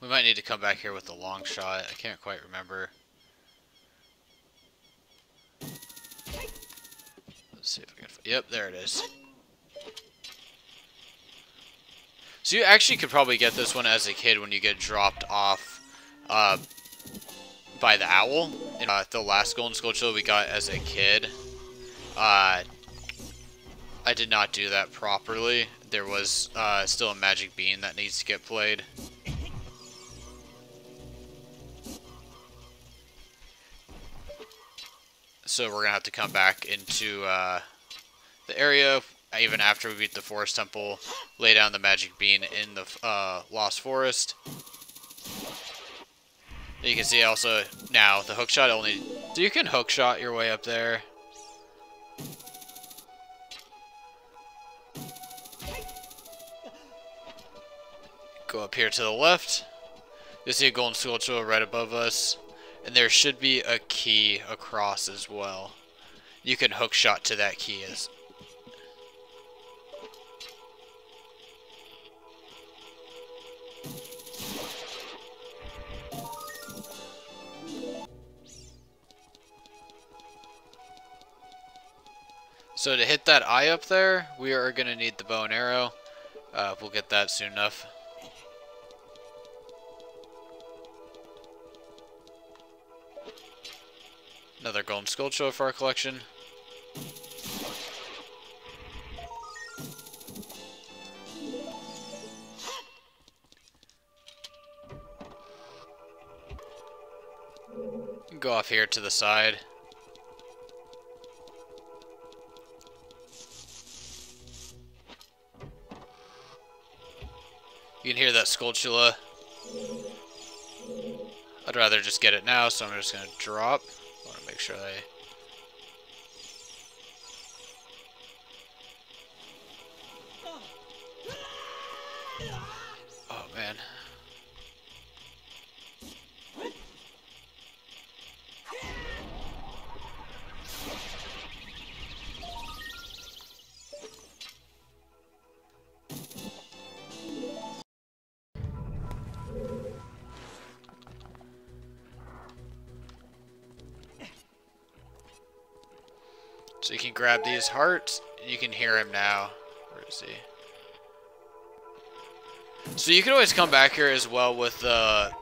We might need to come back here with the long shot. I can't quite remember. Let's see if I can. Yep, there it is. So you actually could probably get this one as a kid when you get dropped off uh, by the owl. In, uh, the last Golden Skulltula we got as a kid. Uh, I did not do that properly. There was uh, still a magic bean that needs to get played. So we're going to have to come back into uh, the area even after we beat the Forest Temple, lay down the magic bean in the uh, Lost Forest. You can see also now the hookshot only. So you can hookshot your way up there. Go up here to the left. You see a golden skulltula right above us. And there should be a key across as well. You can hookshot to that key as So to hit that eye up there, we are going to need the bow and arrow. Uh, we'll get that soon enough. Another golden skulltula for our collection. Go off here to the side. You can hear that Skulltula. I'd rather just get it now, so I'm just going to drop. Make sure I... Oh, man. So you can grab these hearts, you can hear him now. Where is he? So you can always come back here as well with the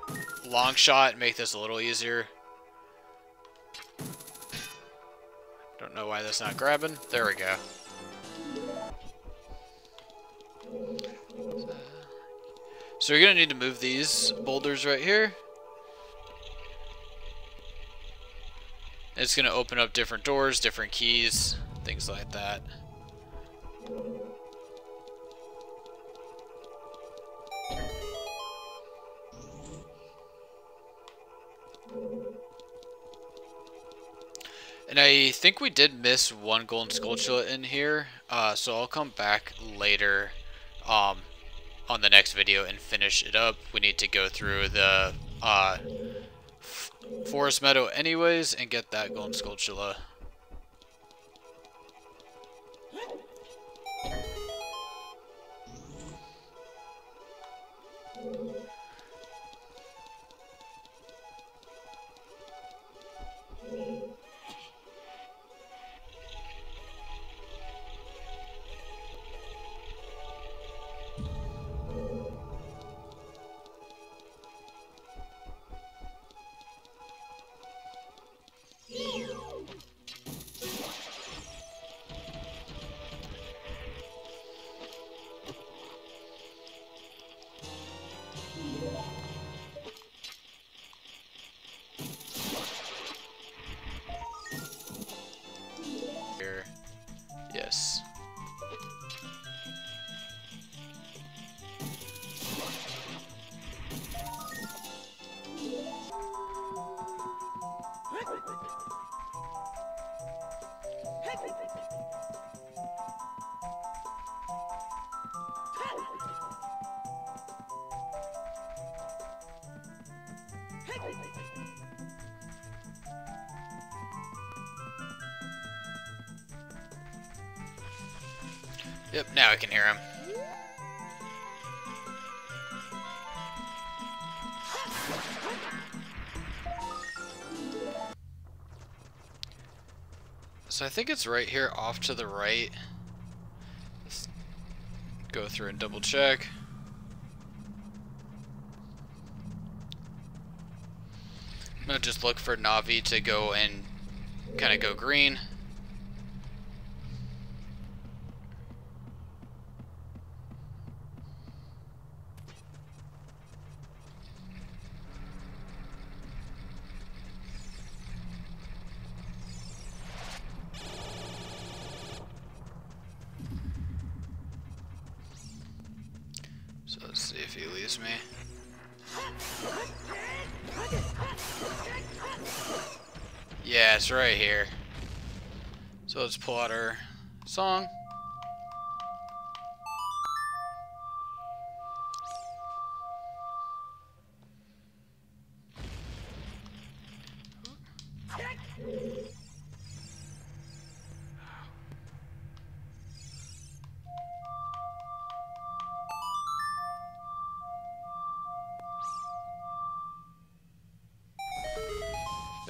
long shot and make this a little easier. Don't know why that's not grabbing. There we go. So you're going to need to move these boulders right here. It's going to open up different doors, different keys, things like that. And I think we did miss one golden skulltula in here, uh, so I'll come back later um, on the next video and finish it up. We need to go through the uh, Forest Meadow anyways and get that Golden. Here. Yep, now I can hear him. So I think it's right here off to the right. Let's go through and double check. I'm gonna just look for Navi to go and kind of go green. So let's see if he leaves me. Yeah, it's right here. So let's pull out our song.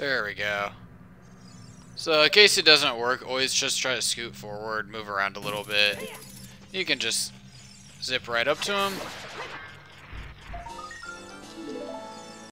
There we go. So in case it doesn't work, always just try to scoot forward, move around a little bit. You can just zip right up to him,